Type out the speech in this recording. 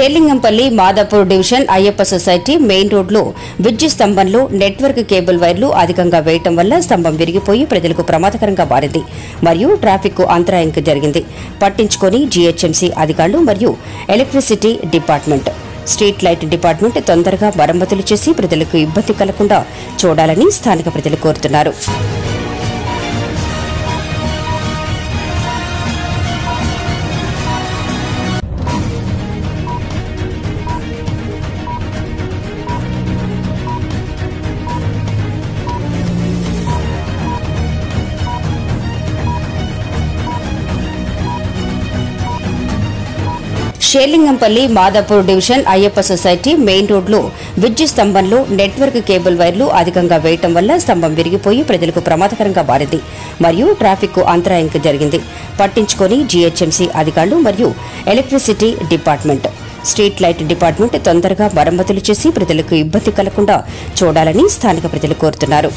Serilingampally Madhapur division Ayyappa society main రోడ్లో విద్యుత్ స్తంభంలో network cable వైర్లు అధికంగా వేయటం వల్ల స్తంభం విరిగిపోయి ప్రజలకు ప్రమాదకరంగా మారింది మరియు ట్రాఫిక్ అంతరాయం జరిగింది. పట్టించుకొని జీహెచ్ఎంసీ అధికారులు మరియు electricity department street light department తొందరగా మరమ్మతులు చేసి ప్రజలకు ఇబ్బంది కలగకుండా చూడాలని స్థానిక ప్రజలు కోరుతున్నారు. Serilingampally Madhapur division Ayyappa society main రోడ్లో విద్యుత్ స్తంభంలో నెట్వర్క్ కేబుల్ వైర్లు అధికంగా వేయటం వల్ల స్తంభం విరిగిపోయి ప్రజలకు ప్రమాదకరంగా మారింది మరియు ట్రాఫిక్ అంతరాయం జరిగింది. పట్టించుకొని జీహెచ్ఎంసీ అధికారులు మరియు electricity department street light department తొందరగా మరమ్మతులు చేసి ప్రజలకు ఇబ్బంది కలగకుండా చూడాలని స్థానిక ప్రజలు కోరుతున్నారు.